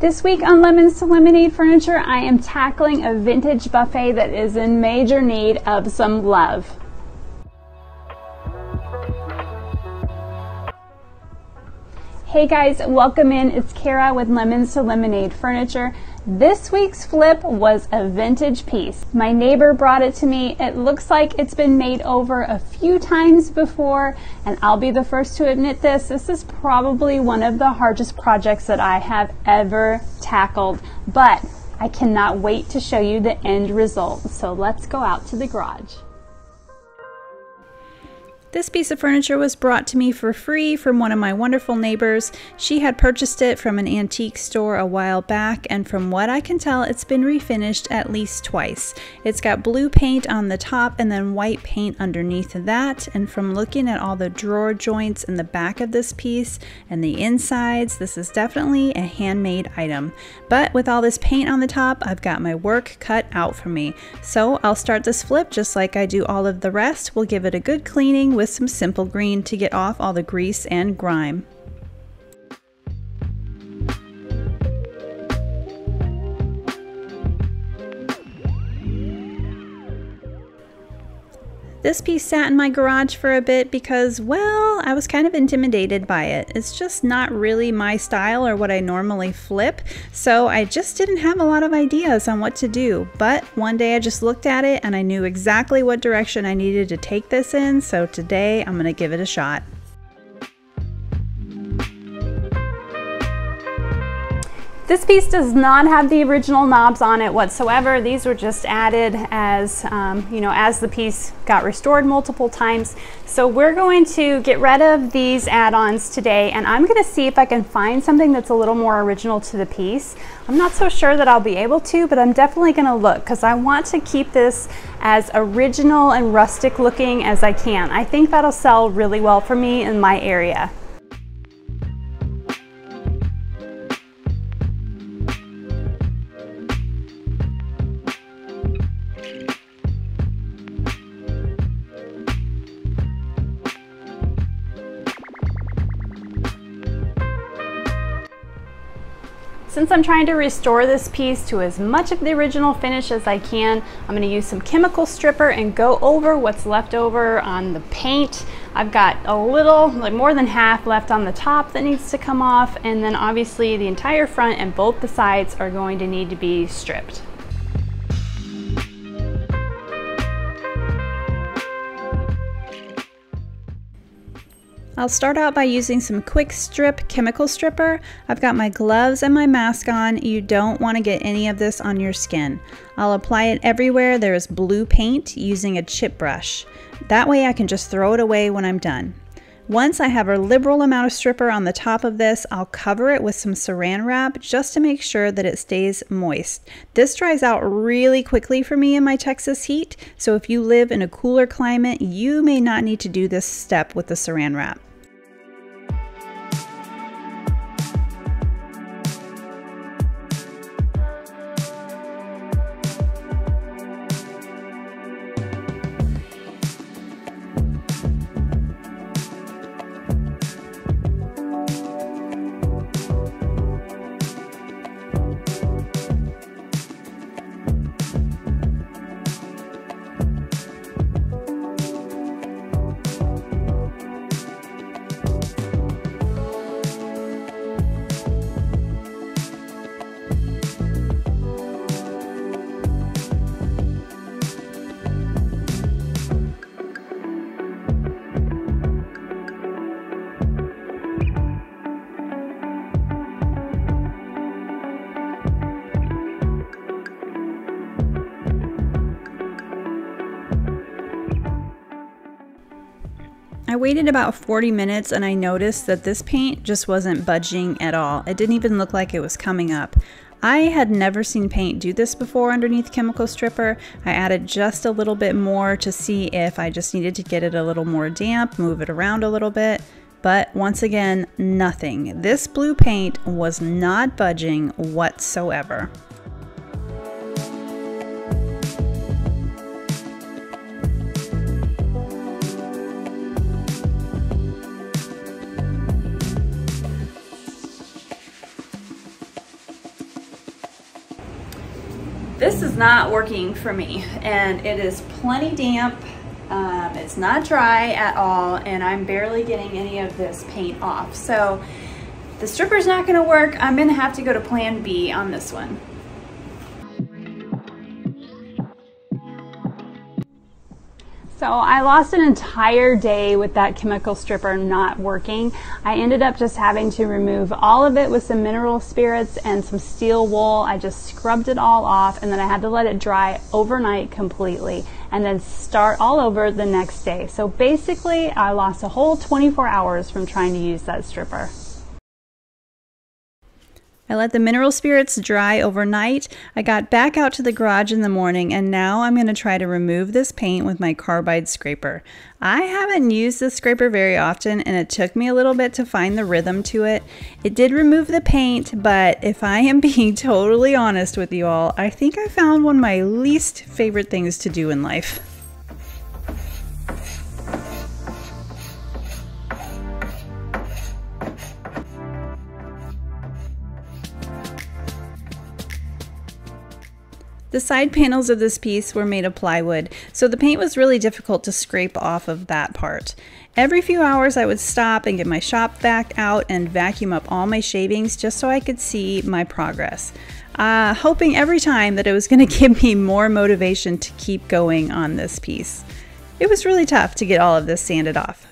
This week on Lemons to Lemonade Furniture, I am tackling a vintage buffet that is in major need of some love. Hey guys, welcome in. It's Kara with Lemons to Lemonade Furniture. This week's flip was a vintage piece. My neighbor brought it to me. It looks like it's been made over a few times before, and I'll be the first to admit this. This is probably one of the hardest projects that I have ever tackled, but I cannot wait to show you the end result. So let's go out to the garage. This piece of furniture was brought to me for free from one of my wonderful neighbors. She had purchased it from an antique store a while back, and from what I can tell, it's been refinished at least twice. It's got blue paint on the top and then white paint underneath that, and from looking at all the drawer joints in the back of this piece and the insides, this is definitely a handmade item. But with all this paint on the top, I've got my work cut out for me. So I'll start this flip just like I do all of the rest. We'll give it a good cleaning with some simple green to get off all the grease and grime. This piece sat in my garage for a bit because, well, I was kind of intimidated by it. It's just not really my style or what I normally flip, so I just didn't have a lot of ideas on what to do. But one day I just looked at it and I knew exactly what direction I needed to take this in, so today I'm to give it a shot. This piece does not have the original knobs on it whatsoever. These were just added as, um, you know, as the piece got restored multiple times. So we're going to get rid of these add-ons today and I'm gonna see if I can find something that's a little more original to the piece. I'm not so sure that I'll be able to, but I'm definitely gonna look because I want to keep this as original and rustic looking as I can. I think that'll sell really well for me in my area. Since I'm trying to restore this piece to as much of the original finish as I can, I'm gonna use some chemical stripper and go over what's left over on the paint. I've got a little, like more than half left on the top that needs to come off, and then obviously the entire front and both the sides are going to need to be stripped. I'll start out by using some Kwik Strip chemical stripper. I've got my gloves and my mask on. You don't want to get any of this on your skin. I'll apply it everywhere there is blue paint using a chip brush. That way I can just throw it away when I'm done. Once I have a liberal amount of stripper on the top of this, I'll cover it with some saran wrap just to make sure that it stays moist. This dries out really quickly for me in my Texas heat, so if you live in a cooler climate, you may not need to do this step with the saran wrap. Waited about 40 minutes and I noticed that this paint just wasn't budging at all. It didn't even look like it was coming up. I had never seen paint do this before underneath chemical stripper. I added just a little bit more to see if I just needed to get it a little more damp, move it around a little bit. But once again, nothing. This blue paint was not budging whatsoever. Not working for me and it is plenty damp. Um, it's not dry at all and I'm barely getting any of this paint off. So the stripper's not gonna work. I'm gonna have to go to plan B on this one. So I lost an entire day with that chemical stripper not working. I ended up just having to remove all of it with some mineral spirits and some steel wool. I just scrubbed it all off and then I had to let it dry overnight completely and then start all over the next day. So basically I lost a whole 24 hours from trying to use that stripper. I let the mineral spirits dry overnight. I got back out to the garage in the morning and now I'm going to try to remove this paint with my carbide scraper. I haven't used this scraper very often and it took me a little bit to find the rhythm to it. It did remove the paint, but if I am being totally honest with you all, I think I found one of my least favorite things to do in life. The side panels of this piece were made of plywood, so the paint was really difficult to scrape off of that part. Every few hours I would stop and get my shop vac out and vacuum up all my shavings just so I could see my progress. Uh, hoping every time that it was going to give me more motivation to keep going on this piece. It was really tough to get all of this sanded off.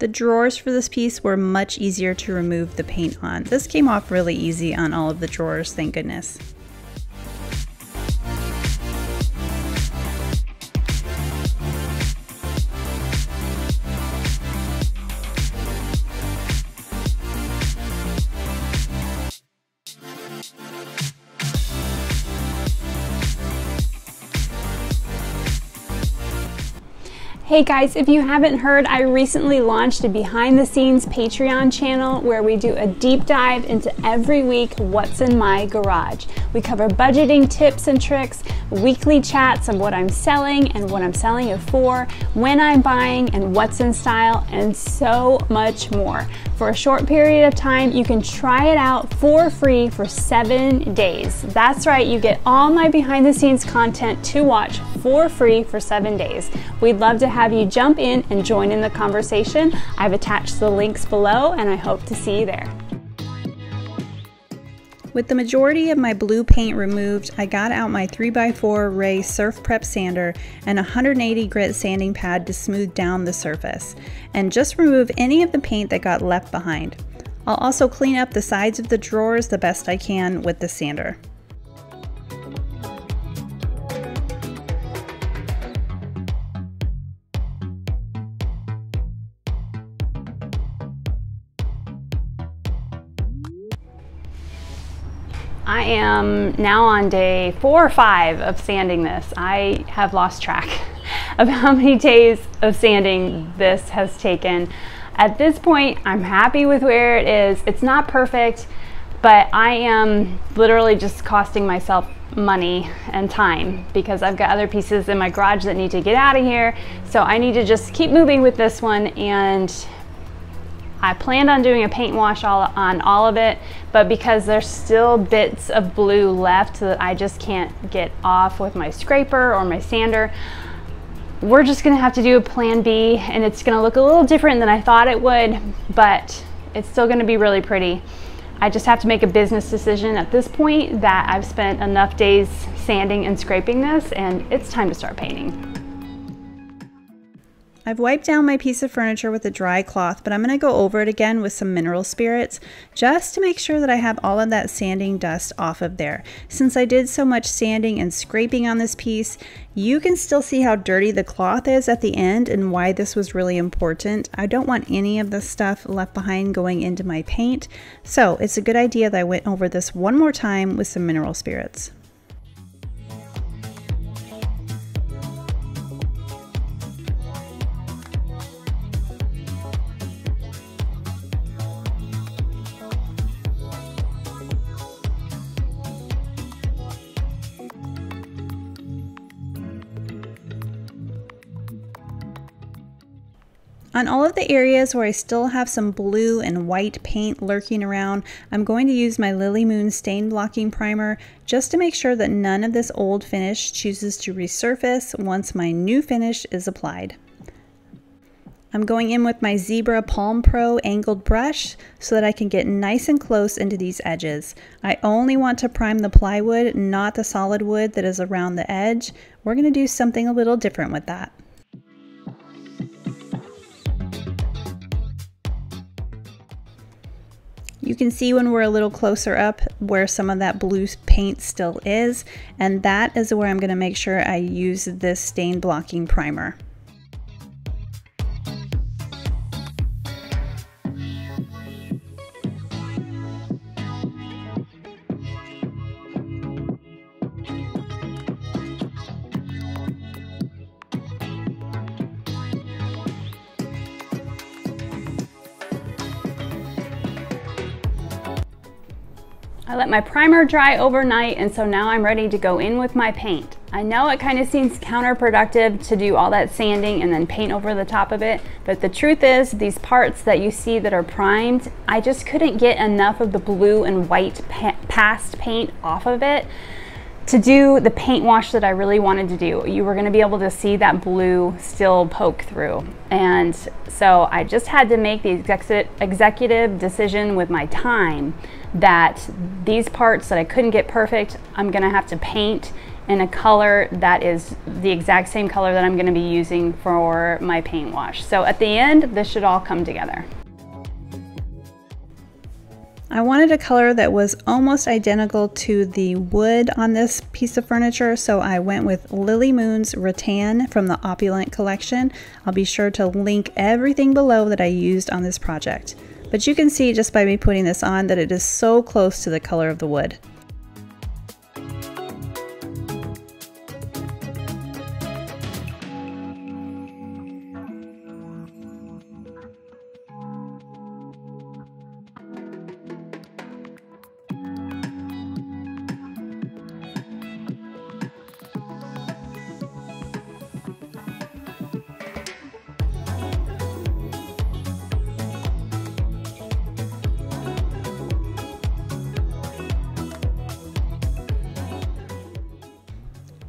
The drawers for this piece were much easier to remove the paint on. This came off really easy on all of the drawers, thank goodness. Hey guys, if you haven't heard, I recently launched a behind the scenes Patreon channel where we do a deep dive into every week what's in my garage. We cover budgeting tips and tricks, weekly chats of what I'm selling and what I'm selling it for, when I'm buying and what's in style, and so much more. For a short period of time, you can try it out for free for seven days. That's right, you get all my behind the scenes content to watch for free for seven days. We'd love to have you jump in and join in the conversation. I've attached the links below and I hope to see you there. With the majority of my blue paint removed, I got out my 3x4 Ray Surf Prep sander and 180 grit sanding pad to smooth down the surface, and just remove any of the paint that got left behind. I'll also clean up the sides of the drawers the best I can with the sander. Am now on day four or five of sanding this. I have lost track of how many days of sanding this has taken. At this point, I'm happy with where it is. It's not perfect, but I am literally just costing myself money and time because I've got other pieces in my garage that need to get out of here. So I need to just keep moving with this one and I planned on doing a paint wash all, on all of it, but because there's still bits of blue left that I just can't get off with my scraper or my sander, we're just gonna have to do a plan B and it's gonna look a little different than I thought it would, but it's still gonna be really pretty. I just have to make a business decision at this point that I've spent enough days sanding and scraping this and it's time to start painting. I've wiped down my piece of furniture with a dry cloth, but I'm going to go over it again with some mineral spirits just to make sure that I have all of that sanding dust off of there. Since I did so much sanding and scraping on this piece, you can still see how dirty the cloth is at the end and why this was really important. I don't want any of the stuff left behind going into my paint, so it's a good idea that I went over this one more time with some mineral spirits. On all of the areas where I still have some blue and white paint lurking around, I'm going to use my Lilly Moon stain blocking primer just to make sure that none of this old finish chooses to resurface once my new finish is applied. I'm going in with my Zibra Palm Pro angled brush so that I can get nice and close into these edges. I only want to prime the plywood, not the solid wood that is around the edge. We're going to do something a little different with that. You can see when we're a little closer up where some of that blue paint still is, and that is where I'm gonna make sure I use this stain blocking primer. My primer dry overnight and so now I'm ready to go in with my paint. I know it kind of seems counterproductive to do all that sanding and then paint over the top of it, but the truth is these parts that you see that are primed, I just couldn't get enough of the blue and white pa past paint off of it to do the paint wash that I really wanted to do. You were gonna be able to see that blue still poke through. And so I just had to make the executive decision with my time that these parts that I couldn't get perfect, I'm gonna have to paint in a color that is the exact same color that I'm gonna be using for my paint wash. So at the end, this should all come together. I wanted a color that was almost identical to the wood on this piece of furniture, so I went with Lilly Moon's Rattan from the Opulent collection. I'll be sure to link everything below that I used on this project. But you can see just by me putting this on that it is so close to the color of the wood.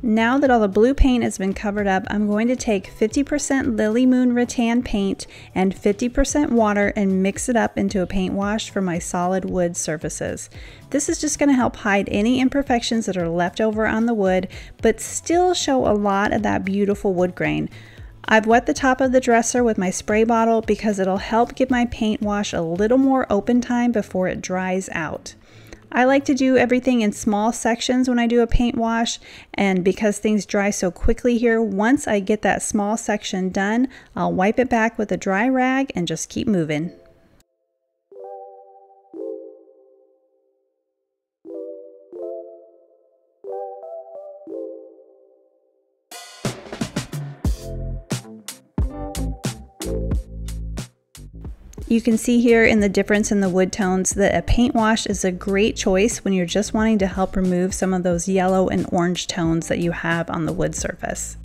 Now that all the blue paint has been covered up, I'm going to take 50% Lilly Moon Rattan paint and 50% water and mix it up into a paint wash for my solid wood surfaces. This is just going to help hide any imperfections that are left over on the wood, but still show a lot of that beautiful wood grain. I've wet the top of the dresser with my spray bottle because it'll help give my paint wash a little more open time before it dries out. I like to do everything in small sections when I do a paint wash and because things dry so quickly here, once I get that small section done, I'll wipe it back with a dry rag and just keep moving. You can see here in the difference in the wood tones that a paint wash is a great choice when you're just wanting to help remove some of those yellow and orange tones that you have on the wood surface.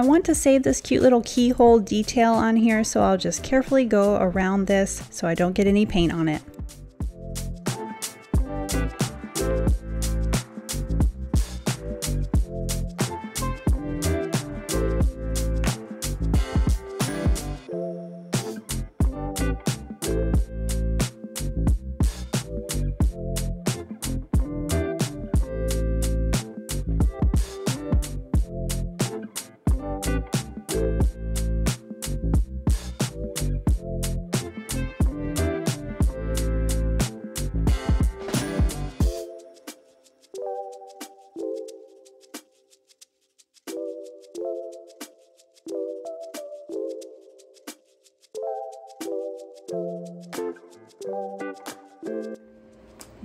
I want to save this cute little keyhole detail on here so I'll just carefully go around this so I don't get any paint on it.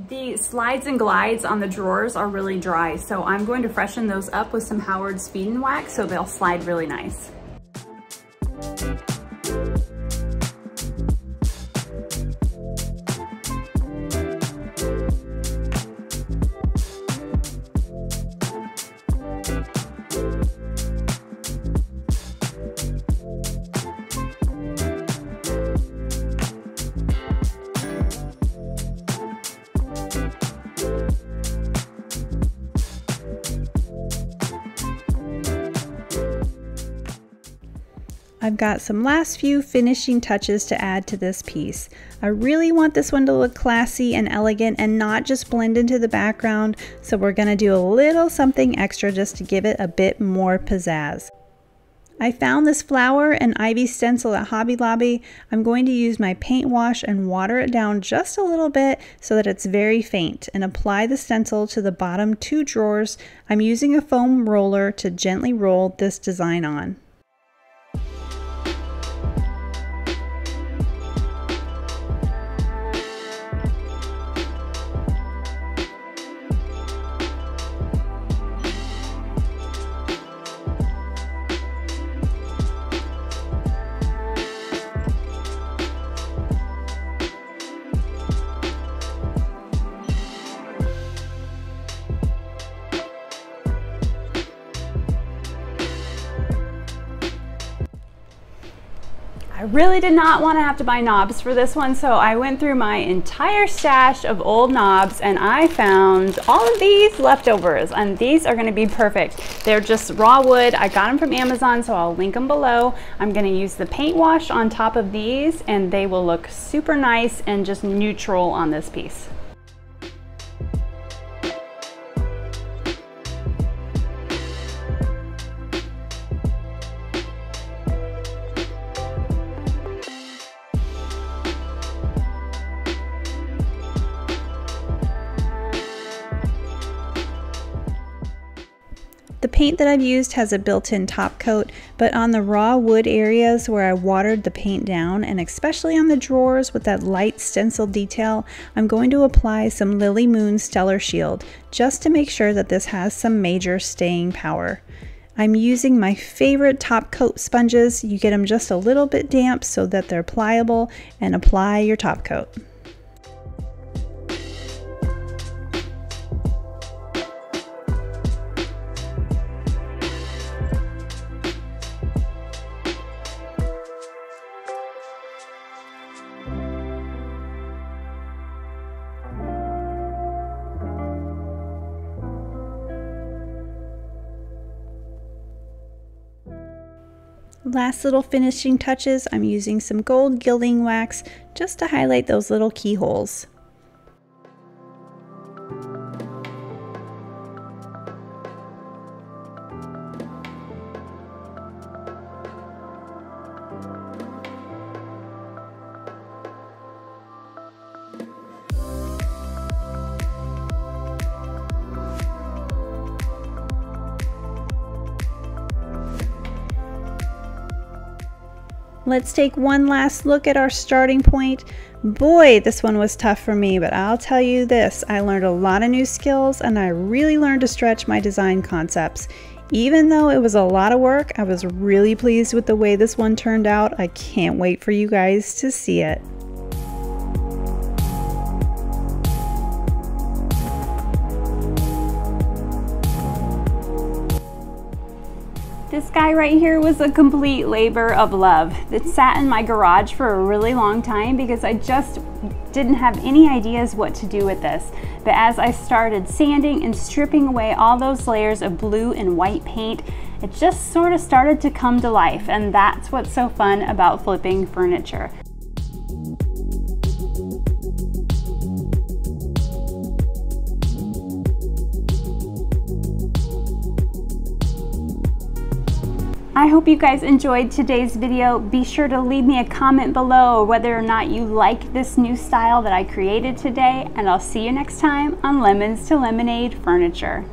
The slides and glides on the drawers are really dry, so I'm going to freshen those up with some Howard Feed-N-Wax so they'll slide really nice. I've got some last few finishing touches to add to this piece. I really want this one to look classy and elegant and not just blend into the background, so we're gonna do a little something extra just to give it a bit more pizzazz. I found this flower and ivy stencil at Hobby Lobby. I'm going to use my paint wash and water it down just a little bit so that it's very faint and apply the stencil to the bottom two drawers. I'm using a foam roller to gently roll this design on. Really did not want to have to buy knobs for this one, so I went through my entire stash of old knobs and I found all of these leftovers, and these are going to be perfect. They're just raw wood. I got them from Amazon, so I'll link them below. I'm going to use the paint wash on top of these, and they will look super nice and just neutral on this piece. Paint that I've used has a built-in top coat, but on the raw wood areas where I watered the paint down, and especially on the drawers with that light stencil detail, I'm going to apply some Lilly Moon Stellar Shield, just to make sure that this has some major staying power. I'm using my favorite top coat sponges. You get them just a little bit damp so that they're pliable, and apply your top coat. Last little finishing touches, I'm using some gold gilding wax just to highlight those little keyholes. Let's take one last look at our starting point. Boy, this one was tough for me, but I'll tell you this, I learned a lot of new skills and I really learned to stretch my design concepts. Even though it was a lot of work, I was really pleased with the way this one turned out. I can't wait for you guys to see it. Guy right here was a complete labor of love. It sat in my garage for a really long time because I just didn't have any ideas what to do with this. But as I started sanding and stripping away all those layers of blue and white paint, it just sort of started to come to life. And that's what's so fun about flipping furniture. I hope you guys enjoyed today's video. Be sure to leave me a comment below whether or not you like this new style that I created today, and I'll see you next time on Lemons to Lemonade Furniture.